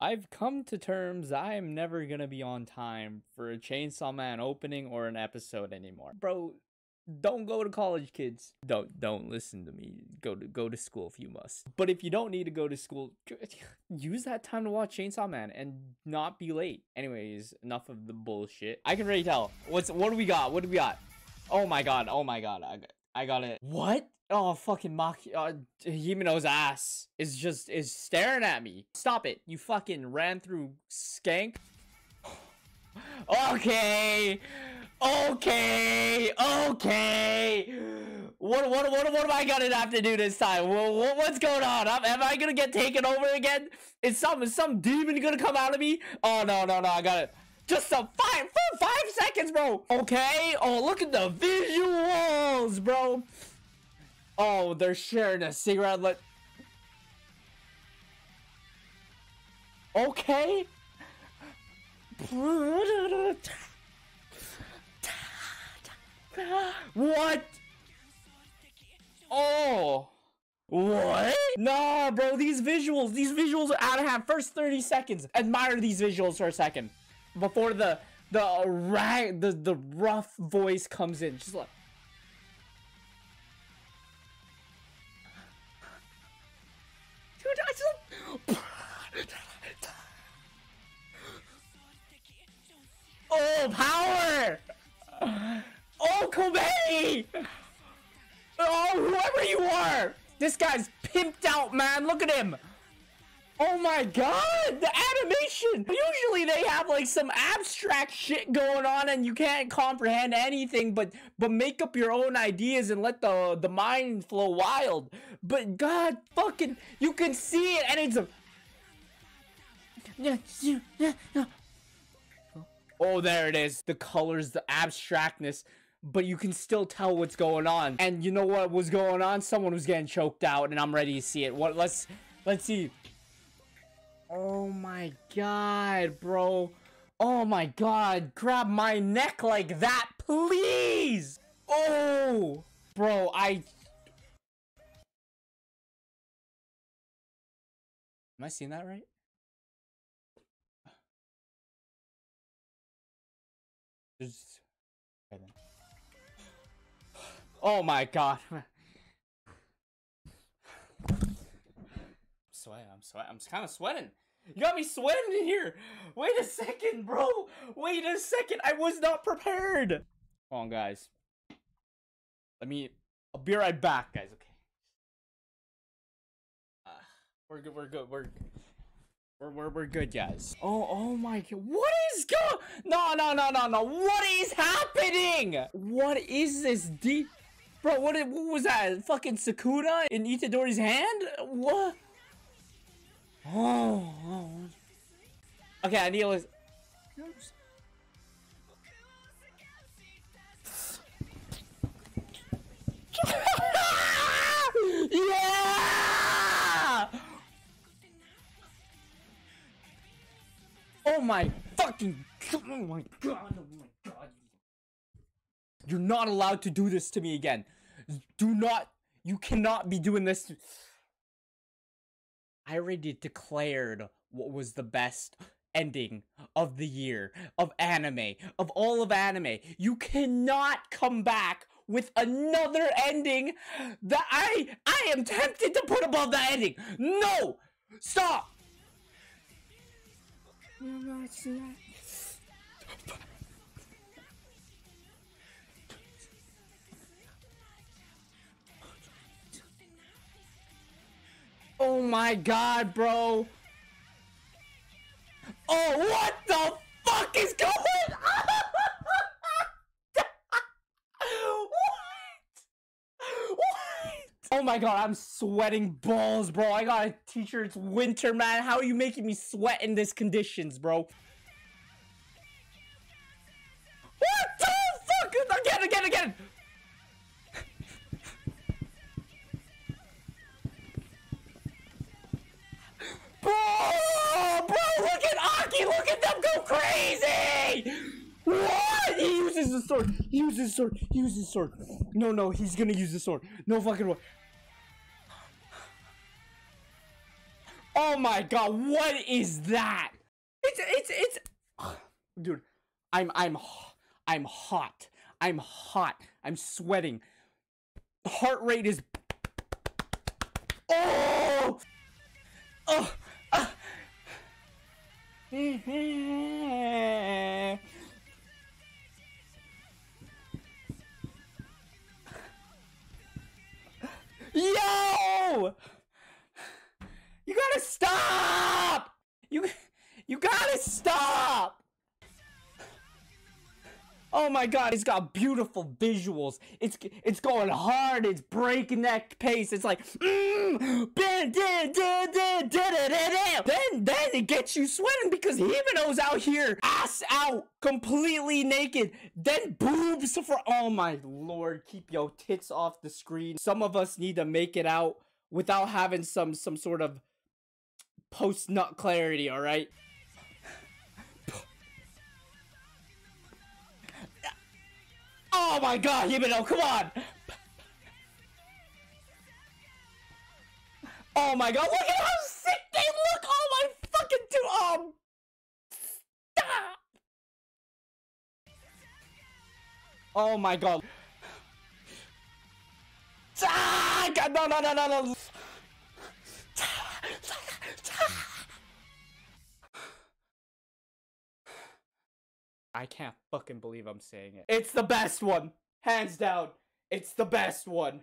I've come to terms I am never gonna be on time for a Chainsaw Man opening or an episode anymore. Bro, don't go to college kids. Don't don't listen to me. Go to go to school if you must. But if you don't need to go to school, use that time to watch Chainsaw Man and not be late. Anyways, enough of the bullshit. I can already tell. What's what do we got? What do we got? Oh my god. Oh my god. I I got it. What? Oh, fucking Maki, uh, Himeno's ass is just, is staring at me. Stop it. You fucking ran through skank. okay. Okay. Okay. What, what, what, what am I gonna have to do this time? What, what what's going on? Am am I gonna get taken over again? Is some, is some demon gonna come out of me? Oh, no, no, no. I got it. Just a five, five seconds, bro. Okay. Oh, look at the visuals, bro. Oh, they're sharing a cigarette. Let. Okay. What? Oh. What? Nah, bro, these visuals, these visuals are out of hand. First 30 seconds. Admire these visuals for a second. Before the the rag the the rough voice comes in. Just like are! This guy's pimped out, man. Look at him. Oh my god, the animation! Usually they have like some abstract shit going on and you can't comprehend anything but but make up your own ideas and let the the mind flow wild. But god fucking you can see it and it's a Oh, there it is. The colors, the abstractness but you can still tell what's going on. And you know what was going on? Someone was getting choked out, and I'm ready to see it. What? Let's let's see. Oh my god, bro. Oh my god. Grab my neck like that, please. Oh, bro, I... Am I seeing that right? Just... Oh my god. sweating. I'm sweating. I'm kind of sweating. You got me sweating in here. Wait a second, bro. Wait a second. I was not prepared. Come on, guys. Let me. I'll be right back, guys. Okay. Uh, we're good. We're good. We're. We're, we're, we're good, guys. Oh, oh my god. What is going? No, no, no, no, no. What is happening? What is this deep? Bro, what, what was that? Fucking Sukuna in Itadori's hand? What? Oh, oh. Okay, I need to. yeah! Oh my fucking oh my god, oh my god. You're not allowed to do this to me again. Do not you cannot be doing this I already declared what was the best ending of the year of anime of all of anime. You cannot come back with another ending that i i am tempted to put above the ending. No! Stop Oh my god, bro. Oh, what the fuck is going on? what? What? Oh my god, I'm sweating balls, bro. I got a teacher. It's winter, man. How are you making me sweat in these conditions, bro? What the fuck? Again, again, again. look at them go crazy! What? Sword. Uses the sword. Uses the sword. No, no, he's gonna use the sword. No fucking way. Oh my god, what is that? It's it's it's dude, I'm I'm I'm hot. I'm hot. I'm sweating. Heart rate is Oh! Oh! Ah. Yo! You gotta stop! You you gotta stop! Oh my god, it's got beautiful visuals. It's it's going hard. It's breaking that pace. It's like mm, then then it gets you sweating because Himeno's out here ass out, completely naked. Then boobs for oh my lord, keep your tits off the screen. Some of us need to make it out without having some some sort of post nut clarity. All right. Oh my god, Himeno, come on! Oh my god, look at how sick they look! Oh my fucking dude! Um, stop! Oh my god. God, no, no, no, no, no! I can't fucking believe I'm saying it. It's the best one. Hands down. It's the best one.